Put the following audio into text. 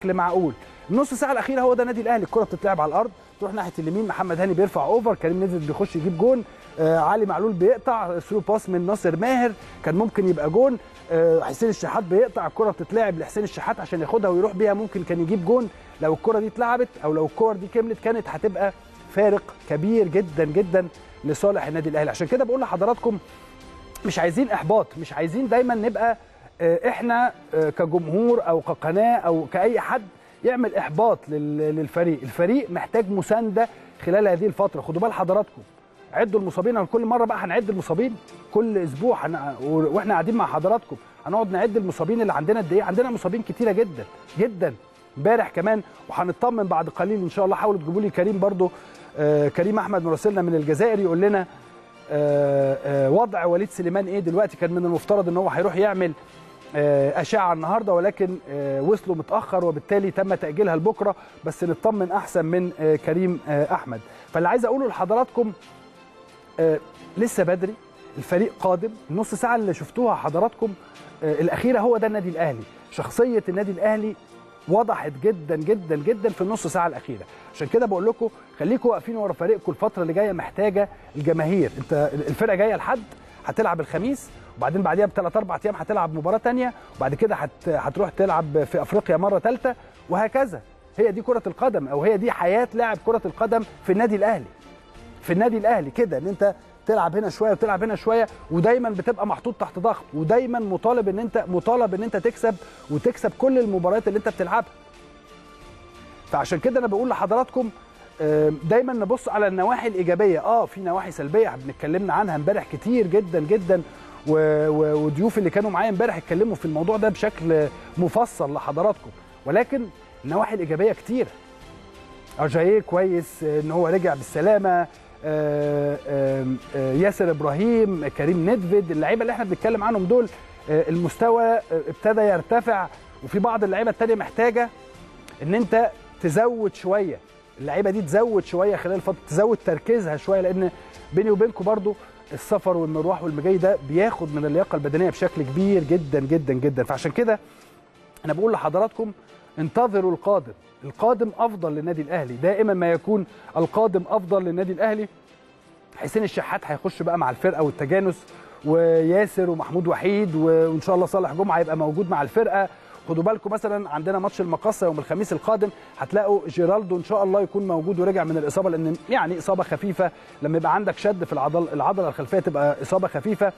بشكل معقول. النص ساعة الأخيرة هو ده النادي الأهلي الكرة بتتلعب على الأرض. تروح ناحية اليمين محمد هاني بيرفع over. كريم نزل بيخش يجيب جون. آه علي معلول بيقطع. through pass من ناصر ماهر. كان ممكن يبقى جون. آه حسين الشحات بيقطع. الكرة بتتلعب لحسين الشحات عشان ياخدها ويروح بيها. ممكن كان يجيب جون. لو الكرة دي اتلعبت أو لو الكور دي كملت كانت هتبقى فارق كبير جدا جدا لصالح النادي الأهلي. عشان كده بقول لحضراتكم مش عايزين إحباط. مش عايزين دايما نبقى إحنا كجمهور أو كقناة أو كأي حد يعمل إحباط للفريق. الفريق محتاج مساندة خلال هذه الفترة. خدوا بال حضراتكم. عدوا المصابين. كل مرة بقى هنعد المصابين. كل أسبوع هن... وإحنا قاعدين مع حضراتكم. هنقعد نعد المصابين اللي عندنا قد إيه عندنا مصابين كتيرة جدا جدا. امبارح كمان وهنطمن بعد قليل إن شاء الله. حاولوا تجيبوا لي كريم برضو آه كريم أحمد مراسلنا من الجزائر. يقول لنا آه آه وضع وليد سليمان إيه دلوقتي؟ كان من المفترض إن هو هيروح يعمل أشعة النهارده ولكن وصلوا متأخر وبالتالي تم تأجيلها لبكرة بس نطمن أحسن من كريم أحمد. فاللي عايز أقوله لحضراتكم لسه بدري الفريق قادم النص ساعة اللي شفتوها حضراتكم الأخيرة هو ده النادي الأهلي. شخصية النادي الأهلي وضحت جدا جدا جدا في النص ساعة الأخيرة. عشان كده بقول لكم خليكم واقفين ورا فريقكم الفترة اللي جاية محتاجة الجماهير. انت الفرقة جاية لحد؟ هتلعب الخميس وبعدين بعديها بثلاث أربع أيام هتلعب مباراة ثانية وبعد كده هت... هتروح تلعب في أفريقيا مرة ثالثه وهكذا. هي دي كرة القدم أو هي دي حياة لاعب كرة القدم في النادي الأهلي. في النادي الأهلي كده إن أنت تلعب هنا شوية وتلعب هنا شوية ودايما بتبقى محطوط تحت ضغط ودايما مطالب إن انت مطالب إن أنت تكسب وتكسب كل المباريات اللي أنت بتلعبها. فعشان كده أنا بقول لحضراتكم دايما نبص على النواحي الإيجابية. آه في نواحي سلبية بنتكلمنا عنها امبارح كتير جدا جدا وضيوف اللي كانوا معايا امبارح اتكلموا في الموضوع ده بشكل مفصل لحضراتكم. ولكن النواحي الإيجابية كتيره اجاييه كويس إن هو رجع بالسلامة. آآ آآ ياسر إبراهيم كريم ندفد اللعيبة اللي إحنا بنتكلم عنهم دول المستوى ابتدى يرتفع. وفي بعض اللعيبة الثانية محتاجة إن أنت تزود شوية. اللعيبة دي تزود شوية خلال الفترة تزود تركيزها شوية لأن بيني وبينكم برضو السفر والمروح والمجاي ده بياخد من اللياقة البدنية بشكل كبير جدا جدا جدا. فعشان كده أنا بقول لحضراتكم انتظروا القادم. القادم أفضل للنادي الأهلي. دائما ما يكون القادم أفضل للنادي الأهلي حسين الشحات هيخش بقى مع الفرقة والتجانس وياسر ومحمود وحيد وإن شاء الله صالح جمعة هيبقى موجود مع الفرقة. خدوا بالكم مثلا عندنا ماتش المقصه يوم الخميس القادم هتلاقوا جيرالدو إن شاء الله يكون موجود ورجع من الإصابة لأن يعني إصابة خفيفة لما يبقى عندك شد في العضل العضلة الخلفية تبقى إصابة خفيفة